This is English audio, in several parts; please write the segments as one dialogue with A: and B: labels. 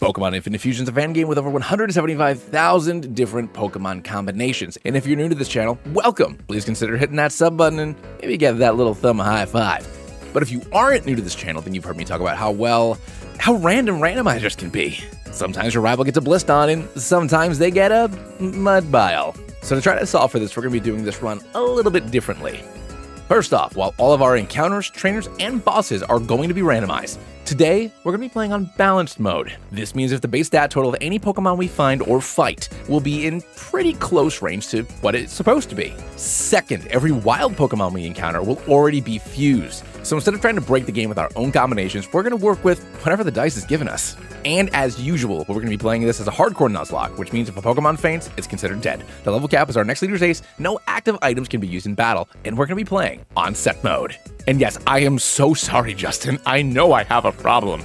A: Pokemon Infinite Fusion is a fan game with over 175,000 different Pokemon combinations. And if you're new to this channel, welcome! Please consider hitting that sub button and maybe give that little thumb a high five. But if you aren't new to this channel, then you've heard me talk about how well, how random randomizers can be. Sometimes your rival gets a Bliston and sometimes they get a Mudbile. So to try to solve for this, we're going to be doing this run a little bit differently. First off, while all of our encounters, trainers, and bosses are going to be randomized, Today, we're going to be playing on balanced mode. This means if the base stat total of any Pokemon we find or fight will be in pretty close range to what it's supposed to be. Second, every wild Pokemon we encounter will already be fused. So instead of trying to break the game with our own combinations, we're going to work with whatever the dice has given us. And as usual, we're going to be playing this as a hardcore Nuzlocke, which means if a Pokemon faints, it's considered dead. The level cap is our next leader's ace, no active items can be used in battle, and we're going to be playing on set mode. And yes, I am so sorry, Justin. I know I have a problem.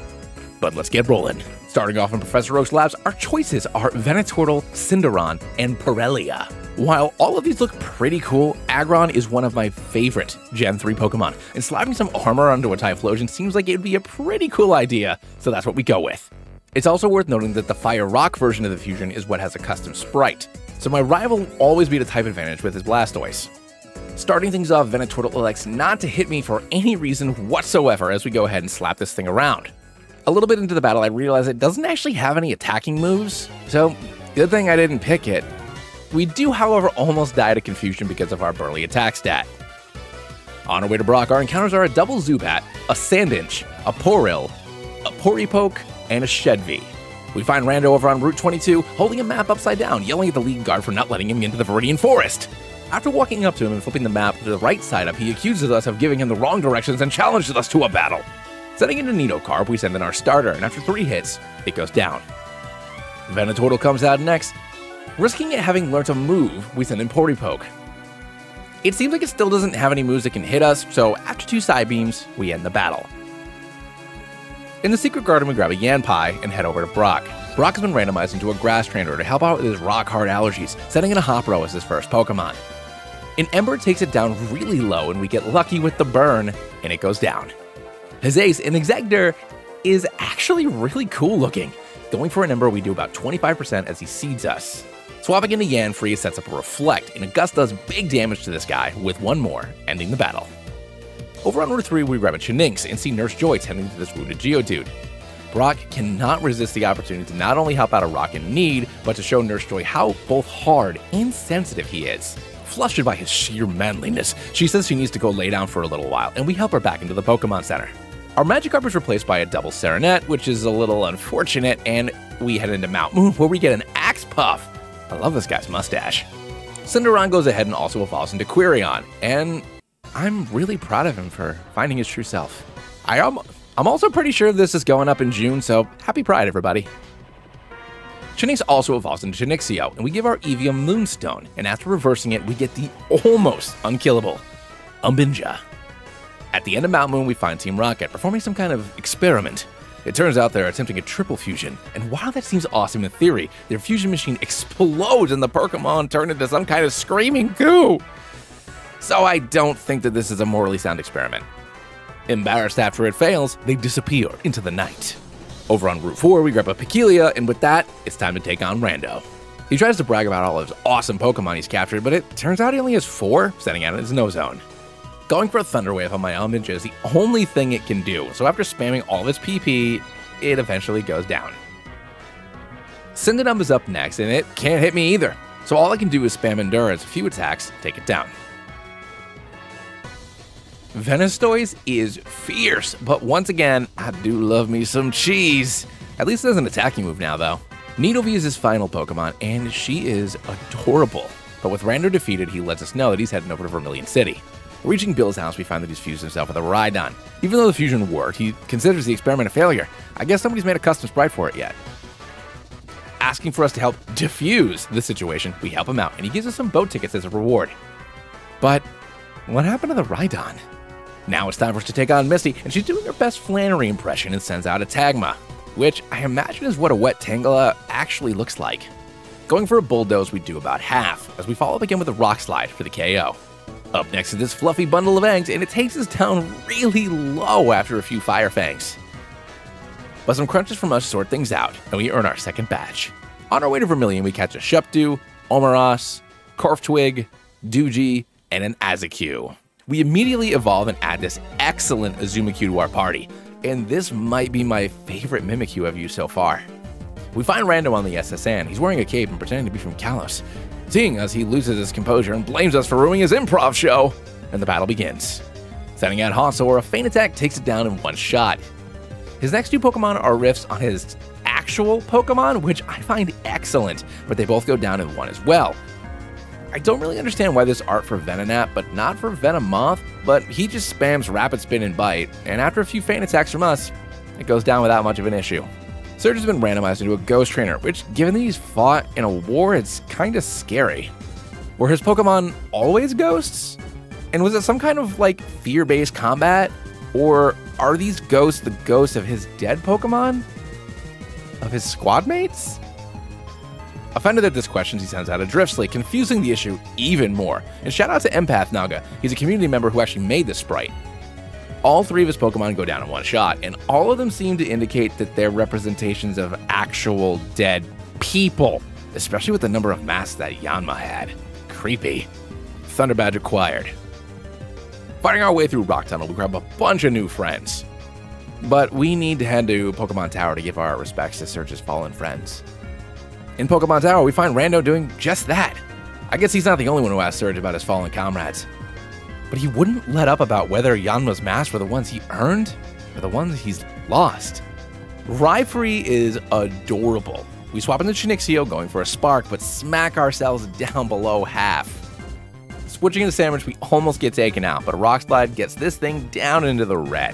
A: But let's get rolling. Starting off in Professor Oak's labs, our choices are Venutortle, Cinderon, and Pirellia. While all of these look pretty cool, Aggron is one of my favorite Gen 3 Pokemon, and slapping some armor onto a Typhlosion seems like it would be a pretty cool idea, so that's what we go with. It's also worth noting that the Fire Rock version of the fusion is what has a custom sprite, so my rival will always be at type advantage with his Blastoise. Starting things off, Venutortle elects not to hit me for any reason whatsoever as we go ahead and slap this thing around. A little bit into the battle, I realize it doesn't actually have any attacking moves, so good thing I didn't pick it. We do, however, almost die to confusion because of our burly attack stat. On our way to Brock, our encounters are a double Zubat, a Sandinch, a Poril, a Poripoke, and a Shedvi. We find Rando over on Route 22, holding a map upside down, yelling at the lead guard for not letting him into the Viridian Forest. After walking up to him and flipping the map to the right side up, he accuses us of giving him the wrong directions and challenges us to a battle. Setting into Nidocarp, we send in our starter, and after three hits, it goes down. Venutortle comes out next. Risking it having learned to move, we send in Poripoke. It seems like it still doesn't have any moves that can hit us, so after two Psybeams, we end the battle. In the Secret Garden, we grab a Yanpai and head over to Brock. Brock has been randomized into a grass trainer to help out with his rock hard allergies, setting in a Hopro as his first Pokemon. An Ember takes it down really low, and we get lucky with the burn, and it goes down. His ace, an Exeggutor, is actually really cool looking. Going for an Ember, we do about 25% as he seeds us. Swapping into Yanfree sets up a Reflect, and a Gust does big damage to this guy with one more, ending the battle. Over on Route 3, we grab a Chinynx and see Nurse Joy tending to this wounded Geodude. Brock cannot resist the opportunity to not only help out a rock in need, but to show Nurse Joy how both hard and sensitive he is. Flustered by his sheer manliness, she says she needs to go lay down for a little while, and we help her back into the Pokemon Center. Our Magikarp is replaced by a double Serenet, which is a little unfortunate, and we head into Mount Moon where we get an Axe Puff. I love this guy's mustache. Cinderon goes ahead and also evolves into Quirion, and I'm really proud of him for finding his true self. I am, I'm also pretty sure this is going up in June, so happy Pride, everybody. Chinynx also evolves into Chinixio, and we give our Evium Moonstone, and after reversing it, we get the almost unkillable Umbinja. At the end of Mount Moon, we find Team Rocket performing some kind of experiment. It turns out they're attempting a triple fusion, and while that seems awesome in theory, their fusion machine explodes and the Pokemon turn into some kind of screaming goo. So I don't think that this is a morally sound experiment. Embarrassed after it fails, they disappear into the night. Over on Route 4, we grab a Peculia, and with that, it's time to take on Rando. He tries to brag about all of his awesome Pokemon he's captured, but it turns out he only has four setting out in his no zone. Going for a Thunder Wave on my Almond is the only thing it can do, so after spamming all of its PP, it eventually goes down. Cinderace is up next, and it can't hit me either, so all I can do is spam Endurance, a few attacks, take it down. Venustoise is fierce, but once again, I do love me some cheese. At least it has an attacking move now, though. Nidovi is his final Pokemon, and she is adorable. But with Rando defeated, he lets us know that he's heading over to Vermilion City. Reaching Bill's house, we find that he's fused himself with a Rhydon. Even though the fusion worked, he considers the experiment a failure. I guess somebody's made a custom sprite for it yet. Asking for us to help defuse the situation, we help him out, and he gives us some boat tickets as a reward. But what happened to the Rhydon? Now it's time for us to take on Misty, and she's doing her best Flannery impression and sends out a Tagma, which I imagine is what a wet Tangela actually looks like. Going for a Bulldoze, we do about half, as we follow up again with a Rock Slide for the KO. Up next is this fluffy bundle of eggs, and it takes us down really low after a few Fire Fangs. but some crunches from us sort things out, and we earn our second badge. On our way to Vermilion, we catch a Shuptu, Omeros, Corftwig, Doogie, and an Azekue. We immediately evolve and add this excellent Azumarill to our party, and this might be my favorite Mimikyu I've used so far. We find Rando on the S.S. Anne. He's wearing a cape and pretending to be from Kalos. Seeing us, he loses his composure and blames us for ruining his improv show, and the battle begins. Sending out Haunsaur, a feint attack takes it down in one shot. His next two Pokemon are riffs on his actual Pokemon, which I find excellent, but they both go down in one as well. I don't really understand why this art for Venonat, but not for Venomoth, but he just spams Rapid Spin and Bite, and after a few feint attacks from us, it goes down without much of an issue. Surge has been randomized into a Ghost Trainer, which, given that he's fought in a war, it's kinda scary. Were his Pokemon always ghosts? And was it some kind of like fear based combat? Or are these ghosts the ghosts of his dead Pokemon? Of his squad mates? Offended at this questions, he sends out a Drift Slate, confusing the issue even more. And shout out to Empath Naga, he's a community member who actually made this sprite. All three of his Pokemon go down in one shot, and all of them seem to indicate that they're representations of actual dead people, especially with the number of masks that Yanma had. Creepy. Thunder Badge acquired. Fighting our way through Rock Tunnel, we grab a bunch of new friends. But we need to head to Pokemon Tower to give our respects to Surge's fallen friends. In Pokemon Tower, we find Rando doing just that. I guess he's not the only one who asked Surge about his fallen comrades. But he wouldn't let up about whether Yanma's masks were the ones he earned or the ones he's lost. Rhyphree is adorable. We swap into Chinixio going for a spark, but smack ourselves down below half. Switching into Sandwich, we almost get taken out, but Rock Slide gets this thing down into the red.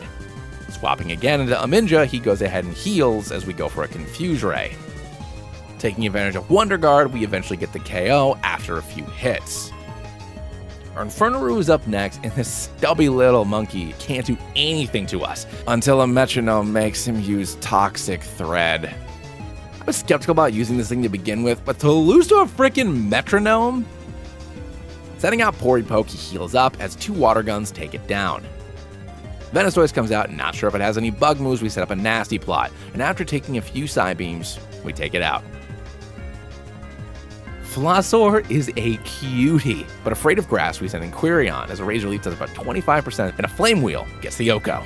A: Swapping again into Aminja, he goes ahead and heals as we go for a Confuse Ray. Taking advantage of Wonder Guard, we eventually get the KO after a few hits. Our Infernaru is up next, and this stubby little monkey can't do anything to us until a metronome makes him use Toxic Thread. I was skeptical about using this thing to begin with, but to lose to a freaking metronome? Setting out Porypoke, he heals up as two water guns take it down. Venusaur comes out, not sure if it has any bug moves, we set up a nasty plot, and after taking a few Psybeams, we take it out. Flosaur is a cutie, but afraid of grass, we send in Quirion as a Razor Leaf does about 25%, and a Flame Wheel gets the Oko.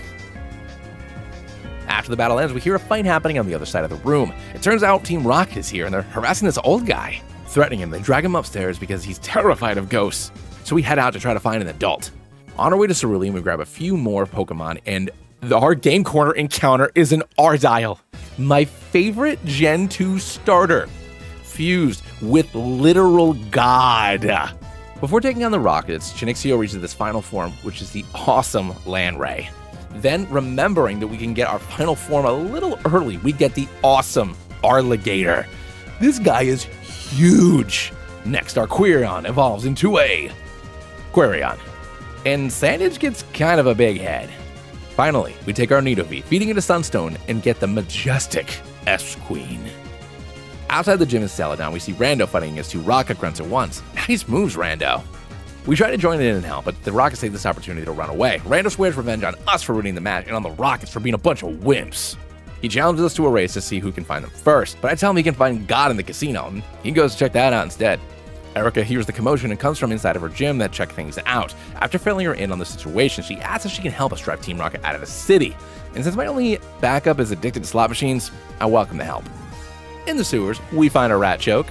A: After the battle ends, we hear a fight happening on the other side of the room. It turns out Team Rocket is here, and they're harassing this old guy. Threatening him, they drag him upstairs because he's terrified of ghosts. So we head out to try to find an adult. On our way to Cerulean, we grab a few more Pokemon, and the, our game corner encounter is an Ardile, my favorite Gen 2 starter fused with literal God. Before taking on the Rockets, Chinixio reaches this final form, which is the awesome Landray. Then, remembering that we can get our final form a little early, we get the awesome Arligator. This guy is huge. Next, our Quirion evolves into a Quirion. And Sandage gets kind of a big head. Finally, we take our Nidovi, feeding it a Sunstone, and get the majestic S Queen. Outside the gym in Celadon, we see Rando fighting against two Rocket Grunts at once. Nice moves, Rando. We try to join in and help, but the Rockets take this opportunity to run away. Rando swears revenge on us for ruining the match and on the Rockets for being a bunch of wimps. He challenges us to a race to see who can find them first, but I tell him he can find God in the casino, and he goes to check that out instead. Erica hears the commotion and comes from inside of her gym that check things out. After filling her in on the situation, she asks if she can help us drive Team Rocket out of the city. And since my only backup is addicted to slot machines, I welcome the help. In the sewers, we find a rat choke.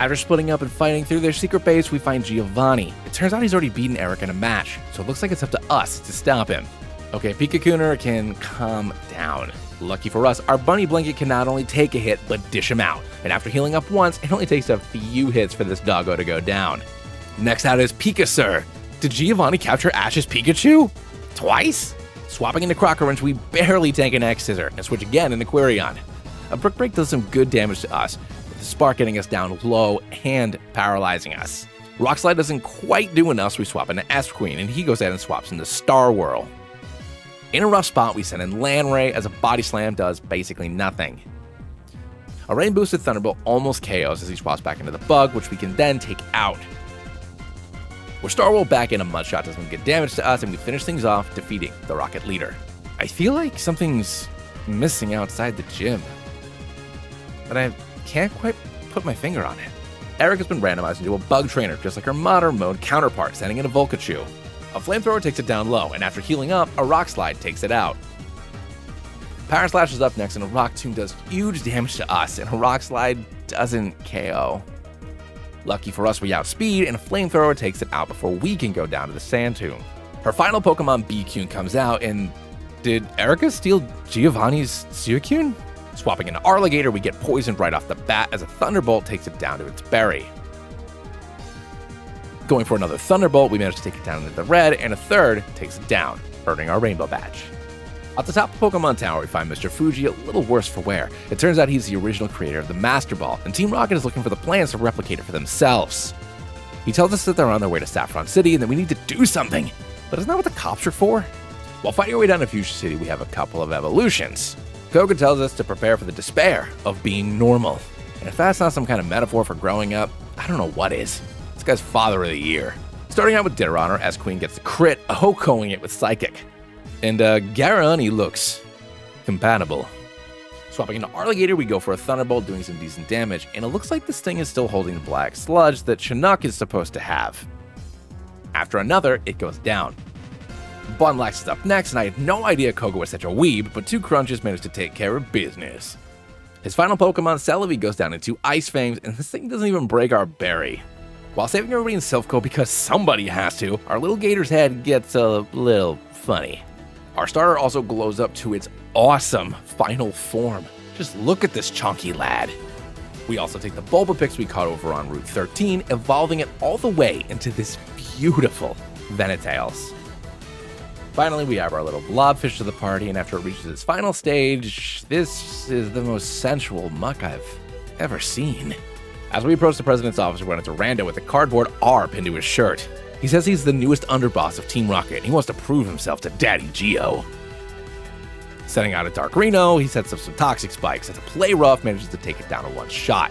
A: After splitting up and fighting through their secret base, we find Giovanni. It turns out he's already beaten Erica in a match, so it looks like it's up to us to stop him. Okay, Pikacooner can calm down. Lucky for us, our bunny blanket can not only take a hit, but dish him out. And after healing up once, it only takes a few hits for this doggo to go down. Next out is Pikasur. Did Giovanni capture Ash's Pikachu? Twice? Swapping into Crocowrench, we barely take an X Scissor and switch again into Quirion. A Brick Break does some good damage to us, with the Spark getting us down low and paralyzing us. Rock Slide doesn't quite do enough, so we swap into S Queen, and he goes ahead and swaps into Star Whirl. In a rough spot, we send in Landray as a Body Slam does basically nothing. A Rain Boosted Thunderbolt almost KOs as he swaps back into the Bug, which we can then take out. With Star Whirl back in, a Mud Shot doesn't get damage to us, and we finish things off defeating the Rocket Leader. I feel like something's missing outside the gym. But I can't quite put my finger on it. Erica's been randomized into a bug trainer, just like her modern mode counterpart, sending in a Volcachu. A flamethrower takes it down low, and after healing up, a rock slide takes it out. Power Slash is up next, and a Rock Tomb does huge damage to us, and a Rock Slide doesn't KO. Lucky for us, we outspeed, and a Flamethrower takes it out before we can go down to the Sand Tomb. Her final Pokemon, Byakuin, comes out, and did Erica steal Giovanni's Suicune? Swapping into Arligator, we get poisoned right off the bat as a Thunderbolt takes it down to its berry. Going for another Thunderbolt, we manage to take it down into the red, and a third takes it down, earning our Rainbow Badge. At the top of Pokemon Tower, we find Mr. Fuji a little worse for wear. It turns out he's the original creator of the Master Ball, and Team Rocket is looking for the plans to replicate it for themselves. He tells us that they're on their way to Saffron City and that we need to do something. But isn't that what the cops are for? While fighting our way down to Fuchsia City, we have a couple of evolutions. Koga tells us to prepare for the despair of being normal. And if that's not some kind of metaphor for growing up, I don't know what is. This guy's father of the year. Starting out with Dinner Honor S Queen gets the crit, Okoing it with Psychic. And uh, Garani looks compatible. Swapping into Arligator, we go for a Thunderbolt, doing some decent damage, and it looks like this thing is still holding the Black Sludge that Chinook is supposed to have. After another, it goes down. Bunlax is up next, and I had no idea Koga was such a weeb, but two crunches managed to take care of business. His final Pokemon, Celebi, goes down into Ice Fangs, and this thing doesn't even break our berry. While saving everybody in Silph Co because somebody has to, our little gator's head gets a little funny. Our starter also glows up to its awesome final form. Just look at this chunky lad. We also take the Bulbapix we caught over on Route 13, evolving it all the way into this beautiful Venetails. Finally, we have our little blobfish to the party, and after it reaches its final stage, this is the most sensual muck I've ever seen. As we approach the president's office, we run into Rando with a cardboard R pinned to his shirt. He says he's the newest underboss of Team Rocket and he wants to prove himself to Daddy Geo. Setting out a Dark Reno, he sets up some Toxic Spikes and to play rough manages to take it down in one shot.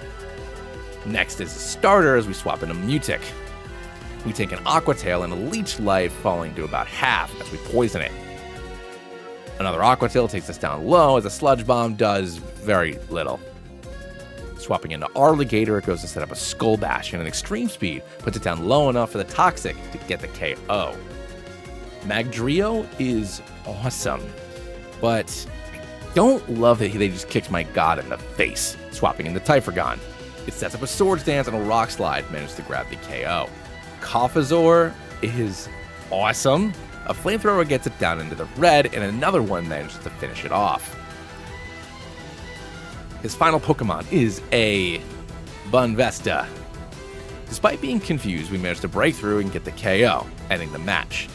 A: Next is a starter as we swap into Mutic. We take an Aqua Tail and a Leech Life falling to about half as we poison it. Another Aqua Tail takes us down low as a Sludge Bomb does very little. Swapping into Arligator, it goes to set up a Skull Bash and an Extreme Speed puts it down low enough for the Toxic to get the KO. Magdrio is awesome, but I don't love that they just kicked my god in the face, swapping into Typhlosion. It sets up a Swords Dance and a Rock Slide manages to grab the KO. Cofazor is awesome. A Flamethrower gets it down into the red, and another one manages to finish it off. His final Pokemon is a Bunvesta. Despite being confused, we managed to break through and get the KO, ending the match.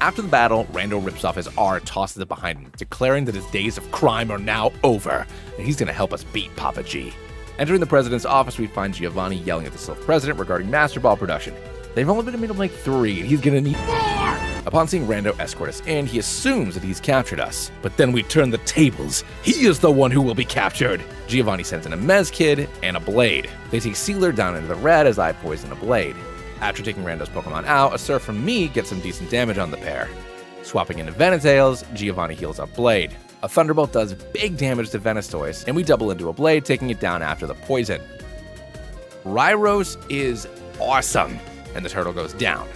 A: After the battle, Randall rips off his R tosses it behind him, declaring that his days of crime are now over, and he's gonna help us beat Papa G. Entering the president's office, we find Giovanni yelling at the Silph president regarding Master Ball production. They've only been able to make three, and he's gonna need more! Upon seeing Rando escort us in, he assumes that he's captured us. But then we turn the tables. He is the one who will be captured. Giovanni sends in a Mezkid and a Blade. They take Sealer down into the red as I poison a Blade. After taking Rando's Pokemon out, a Surf from me gets some decent damage on the pair. Swapping into Venetails, Giovanni heals up Blade. A Thunderbolt does big damage to Venustoise, and we double into a Blade, taking it down after the poison. Ryros is awesome, and the turtle goes down.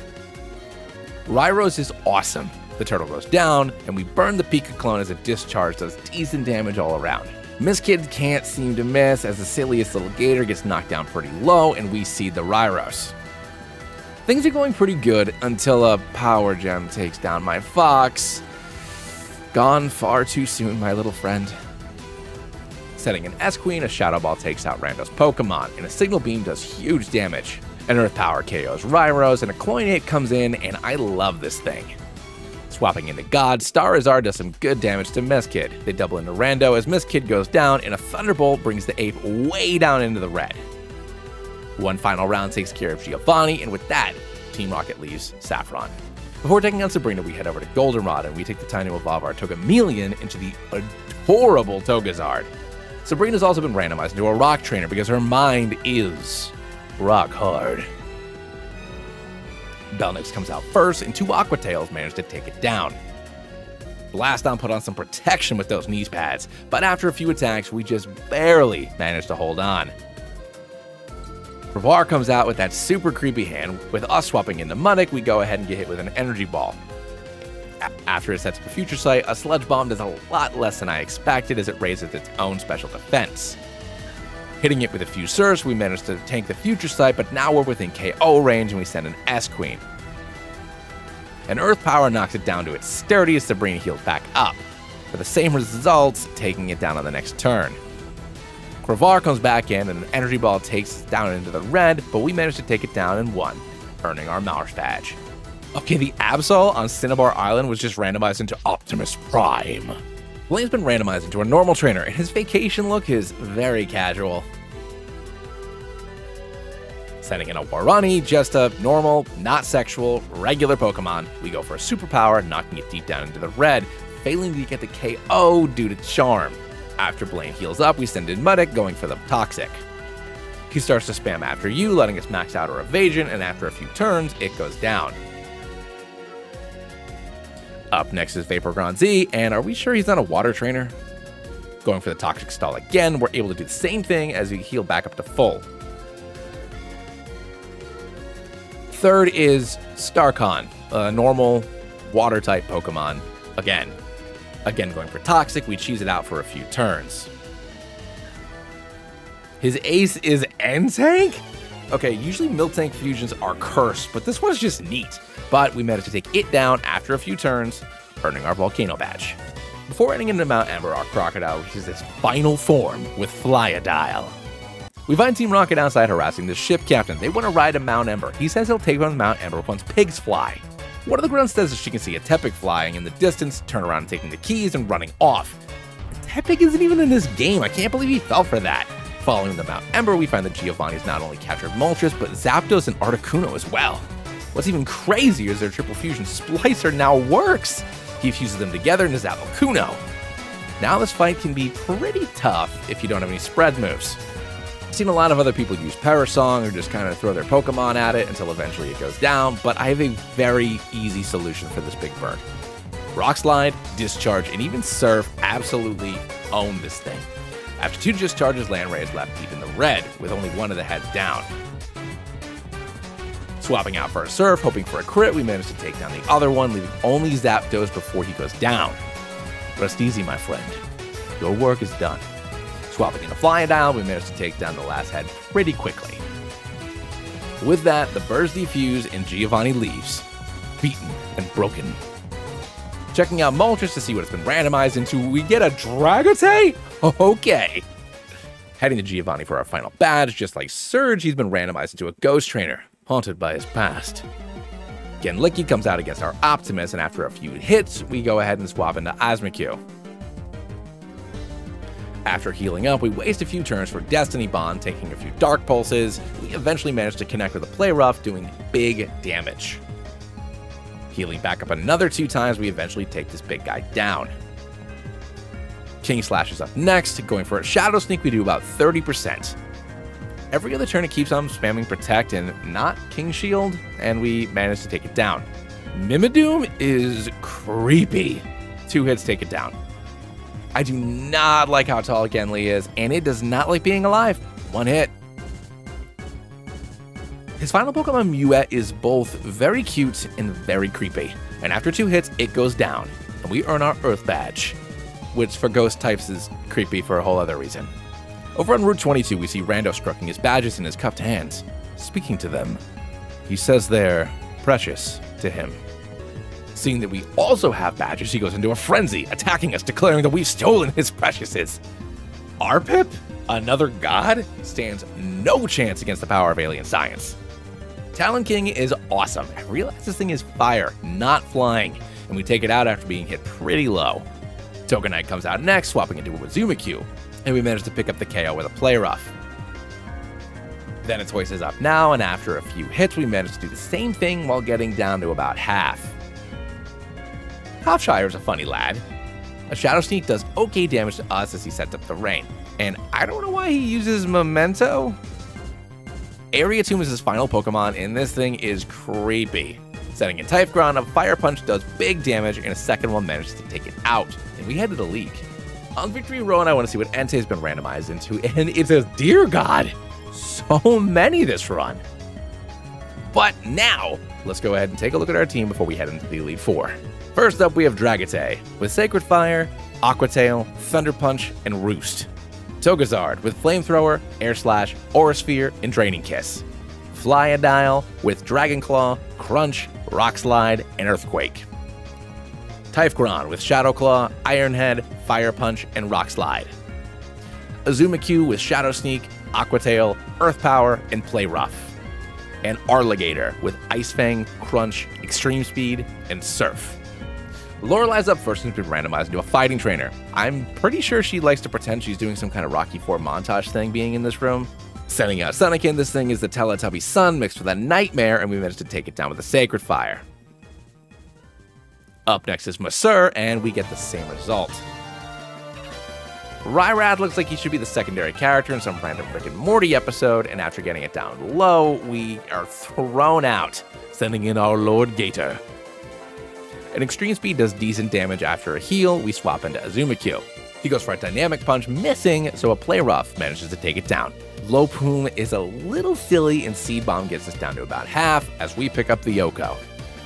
A: Ryros is awesome. The turtle goes down, and we burn the Pika clone as a discharge does decent damage all around. Miskid can't seem to miss as the silliest little gator gets knocked down pretty low, and we see the Ryros. Things are going pretty good until a power gem takes down my fox. Gone far too soon, my little friend. Setting an S Queen, a Shadow Ball takes out Rando's Pokemon, and a Signal Beam does huge damage. An Earth Power KOs Ryros, and a Cloyonate comes in, and I love this thing. Swapping into God, Starazar does some good damage to Meskid. They double into Rando as Meskid goes down, and a Thunderbolt brings the ape way down into the red. One final round takes care of Giovanni, and with that, Team Rocket leaves Saffron. Before taking on Sabrina, we head over to Goldenrod and we take the time to evolve our Togemelion into the adorable Togazard. Sabrina's also been randomized into a rock trainer because her mind is rock hard. Bellnix comes out first, and two Aqua Tails manage to take it down. Blaston put on some protection with those knees pads, but after a few attacks, we just barely managed to hold on. Revoir comes out with that super creepy hand. With us swapping into Muddick, we go ahead and get hit with an energy ball. A- after it sets up a future sight, a sludge bomb does a lot less than I expected as it raises its own special defense. Hitting it with a few surfs, we manage to tank the future sight, but now we're within KO range and we send an S Queen. An Earth Power knocks it down to its sturdiest Sabrina healed back up, for the same results, taking it down on the next turn. Cravar comes back in and an energy ball takes us down into the red, but we manage to take it down in one, earning our Marsh badge. Okay, the Absol on Cinnabar Island was just randomized into Optimus Prime. Blaine's been randomized into a normal trainer, and his vacation look is very casual. Sending in a Warani, just a normal, not sexual, regular Pokemon, we go for a superpower, knocking it deep down into the red, failing to get the KO due to Charm. After Blaine heals up, we send in Muddick, going for the Toxic. He starts to spam after you, letting us max out our evasion, and after a few turns, it goes down. Up next is Vaporeon Z, and are we sure he's not a water trainer? Going for the Toxic Stall again, we're able to do the same thing as we heal back up to full. Third is Starcon, a normal water type Pokemon. Again, again going for Toxic, we cheese it out for a few turns. His ace is End Tank? Okay, usually Miltank fusions are cursed, but this one's just neat. But we managed to take it down after a few turns, earning our Volcano badge. Before heading into Mount Ember, our Crocodile reaches its final form with Flyodile. We find Team Rocket outside harassing the ship captain. They want to ride to Mount Ember. He says he'll take on Mount Ember once pigs fly. One of the grunts says that she can see a Tepig flying in the distance, turn around and taking the keys and running off. Tepig isn't even in this game. I can't believe he fell for that. Following the Mount Ember, we find that Giovanni's not only captured Moltres, but Zapdos and Articuno as well. What's even crazier is their triple fusion splicer now works. He fuses them together into Zapdokuno. Now this fight can be pretty tough if you don't have any spread moves. I've seen a lot of other people use Perish Song or just kind of throw their Pokemon at it until eventually it goes down, but I have a very easy solution for this big burn. Rock Slide, Discharge, and even Surf absolutely own this thing. After two discharges, Landray is left deep in the red, with only one of the heads down. Swapping out for a Surf, hoping for a crit, we manage to take down the other one, leaving only Zapdos before he goes down. Rest easy, my friend. Your work is done. Swapping in a Flyodile, we manage to take down the last head pretty quickly. With that, the birds defuse and Giovanni leaves, beaten and broken. Checking out Moltres to see what it's been randomized into, we get a Dragote? Okay. Heading to Giovanni for our final badge, just like Surge, he's been randomized into a Ghost Trainer, haunted by his past. Genlicky comes out against our Optimus, and after a few hits, we go ahead and swap into Asmikyu. After healing up, we waste a few turns for Destiny Bond, taking a few Dark Pulses. We eventually manage to connect with a Play Rough, doing big damage. Healing back up another two times, we eventually take this big guy down. King Slash is up next, going for a Shadow Sneak, we do about 30%. Every other turn it keeps on spamming Protect and not King Shield, and we manage to take it down. Mimidoom is creepy. Two hits take it down. I do not like how tall Genly is, and it does not like being alive. One hit. His final Pokemon Muet is both very cute and very creepy, and after two hits, it goes down, and we earn our Earth Badge, which for ghost types is creepy for a whole other reason. Over on Route 22, we see Rando strucking his badges in his cupped hands, speaking to them. He says they're precious to him. Seeing that we also have badges, he goes into a frenzy, attacking us, declaring that we've stolen his preciouses. Arpip, another god, stands no chance against the power of alien science. Talon King is awesome. I realize this thing is fire, not flying, and we take it out after being hit pretty low. Togonite comes out next, swapping into a Wazuma Q, and we manage to pick up the KO with a Play Rough. Then its voice is up now, and after a few hits, we manage to do the same thing while getting down to about half. Hopshire is a funny lad. A Shadow Sneak does okay damage to us as he sets up the rain, and I don't know why he uses Memento. Area Tomb is his final Pokemon, and this thing is creepy. Setting in Typhgron, a Fire Punch does big damage, and a second one manages to take it out. And we head to the league. On Victory Road, I want to see what Entei's been randomized into, and it's a dear god, so many this run. But now, let's go ahead and take a look at our team before we head into the Elite Four. First up, we have Dragite with Sacred Fire, Aqua Tail, Thunder Punch, and Roost. Togazard with Flamethrower, Air Slash, Aura Sphere, and Draining Kiss. Flyadile with Dragon Claw, Crunch, Rock Slide, and Earthquake. Typhgron with Shadow Claw, Iron Head, Fire Punch, and Rock Slide. Azumarill with Shadow Sneak, Aqua Tail, Earth Power, and Play Rough. And Arligator with Ice Fang, Crunch, Extreme Speed, and Surf. Lorelei's up first and has been randomized into a fighting trainer. I'm pretty sure she likes to pretend she's doing some kind of Rocky 4 montage thing being in this room. Sending out Sunnykin, this thing is the Teletubby Sun mixed with a Nightmare, and we managed to take it down with a Sacred Fire. Up next is Maser, and we get the same result. Ryrad looks like he should be the secondary character in some random Rick and Morty episode, and after getting it down low, we are thrown out, sending in our Lord Gator. An extreme speed does decent damage after a heal, we swap into Azumarill. He goes for a dynamic punch, missing, so a play rough manages to take it down. Lopunn is a little silly, and Seed Bomb gets us down to about half as we pick up the Yoko.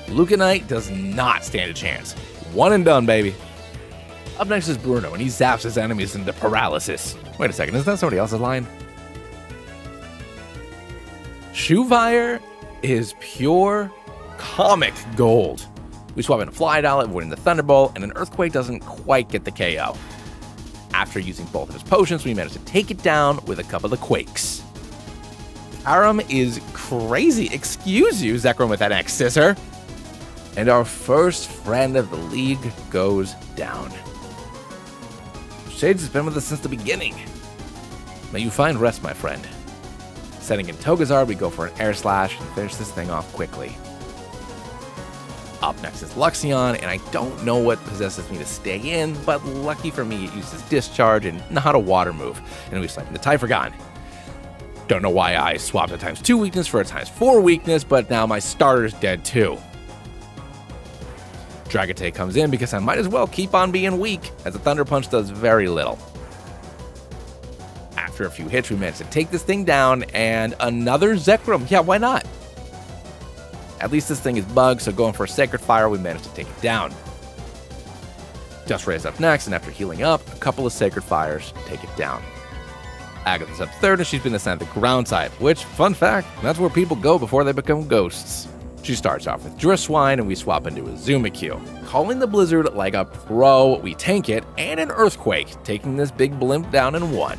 A: Lucanite does not stand a chance. One and done, baby. Up next is Bruno, and he zaps his enemies into paralysis. Wait a second, isn't that somebody else's line? Shoevire is pure comic gold. We swap in a Fly Flyadile, avoiding the Thunderbolt, and an Earthquake doesn't quite get the KO. After using both of his potions, we manage to take it down with a couple of the Quakes. Aram is crazy. Excuse you, Zekrom with that X scissor. And our first friend of the league goes down. Shades has been with us since the beginning. May you find rest, my friend. Setting in Togazard, we go for an air slash and finish this thing off quickly. Up next is Luxion, and I don't know what possesses me to stay in, but lucky for me, it uses Discharge and not a water move, and we slide into Typhragon. Don't know why I swapped a times 2 weakness for a times 4 weakness, but now my starter's dead too. Dragite comes in because I might as well keep on being weak, as a Thunder Punch does very little. After a few hits, we manage to take this thing down, and another Zekrom. Yeah, why not? At least this thing is bugged, so going for a Sacred Fire, we managed to take it down. Duskray up next, and after healing up, a couple of Sacred Fires take it down. Agatha's up third, and she's been assigned the ground type, which, fun fact, that's where people go before they become ghosts. She starts off with Druiswine, and we swap into Azumarill. Calling the Blizzard like a pro, we tank it, and an Earthquake, taking this big blimp down in one.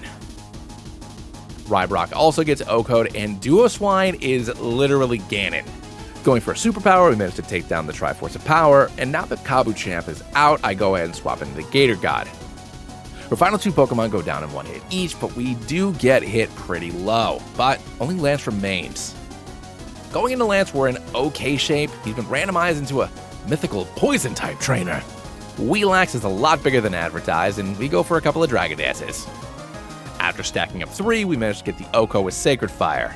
A: Rybrock also gets O-Code, and Duoswine is literally Ganon. Going for a superpower, we managed to take down the Triforce of Power, and now that Kabuchamp is out, I go ahead and swap into the Gator God. Our final two Pokemon go down in one hit each, but we do get hit pretty low, but only Lance remains. Going into Lance, we're in okay shape. He's been randomized into a mythical poison type trainer. Wheelax is a lot bigger than advertised, and we go for a couple of Dragon Dances. After stacking up three, we managed to get the Oko with Sacred Fire.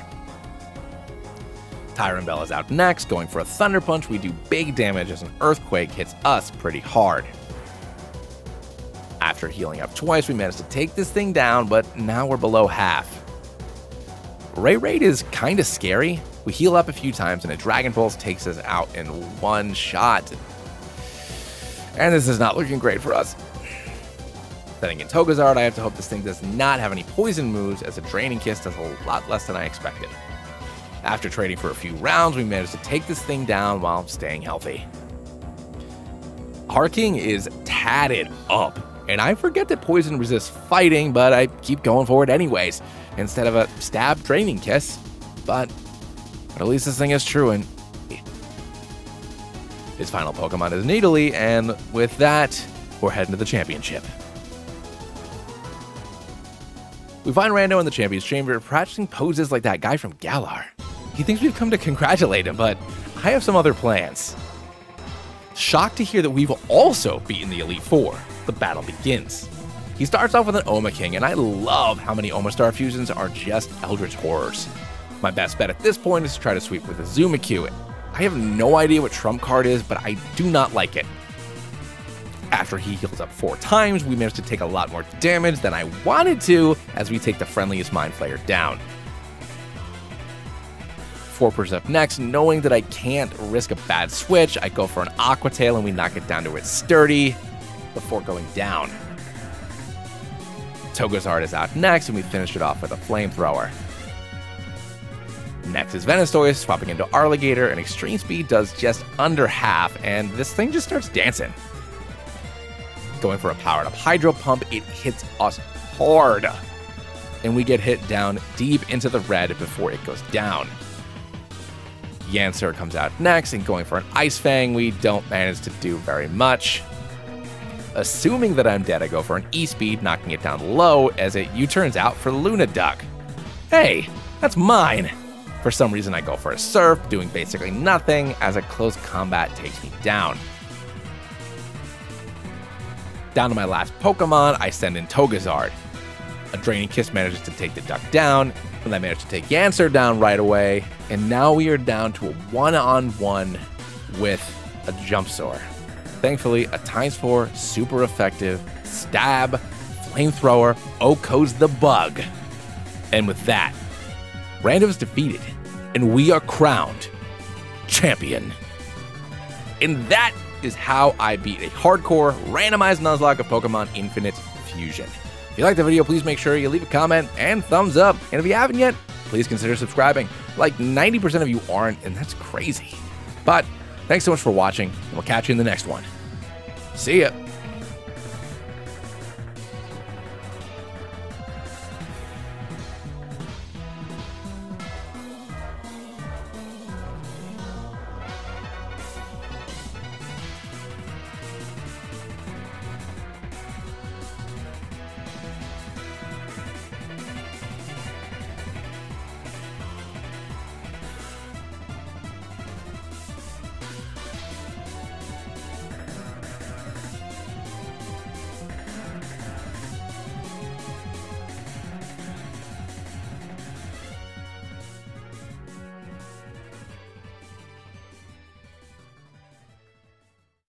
A: Tyron Bell is out next, going for a Thunder Punch. We do big damage as an Earthquake hits us pretty hard. After healing up twice, we managed to take this thing down, but now we're below half. Ray Raid is kinda scary. We heal up a few times and a Dragon Pulse takes us out in one shot. And this is not looking great for us. Setting in Togazard, I have to hope this thing does not have any poison moves, as a Draining Kiss does a lot less than I expected. After trading for a few rounds, we managed to take this thing down while staying healthy. Harking is tatted up, and I forget that poison resists fighting, but I keep going for it anyways, instead of a stab draining kiss. But, but at least this thing is true, and his final Pokemon is Nidalee, and with that, we're heading to the championship. We find Rando in the Champions Chamber practicing poses like that guy from Galar. He thinks we've come to congratulate him, but I have some other plans. Shocked to hear that we've also beaten the Elite Four. The battle begins. He starts off with an Oma King, and I love how many Omastar fusions are just Eldritch Horrors. My best bet at this point is to try to sweep with a Azumarill. I have no idea what Trump card is, but I do not like it. After he heals up four times, we manage to take a lot more damage than I wanted to as we take the friendliest Mind Flayer down. 4% up next, knowing that I can't risk a bad switch, I go for an Aqua Tail and we knock it down to its sturdy before going down. Togazard is out next, and we finish it off with a Flamethrower. Next is Venusaur, swapping into Arligator, and Extreme Speed does just under half, and this thing just starts dancing. Going for a powered up Hydro Pump, it hits us hard. And we get hit down deep into the red before it goes down. Yancer comes out next, and going for an Ice Fang, we don't manage to do very much. Assuming that I'm dead, I go for an E-Speed, knocking it down low as it U-turns out for Luna Duck. Hey, that's mine! For some reason, I go for a Surf, doing basically nothing as a close combat takes me down. Down to my last Pokemon, I send in Togazard. A Draining Kiss manages to take the duck down, and I manage to take Yancer down right away, and now we are down to a one-on-one with a Jumpsuar. Thankfully, a times 4 super effective stab, flamethrower, OHKO's the bug. And with that, Rando is defeated, and we are crowned champion. And that is how I beat a hardcore randomized Nuzlocke of Pokemon Infinite Fusion. If you liked the video, please make sure you leave a comment and thumbs up. And if you haven't yet, please consider subscribing. Like 90% of you aren't, and that's crazy. But Thanks so much for watching, and we'll catch you in the next one. See ya.